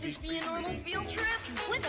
this be a normal field trip? Let's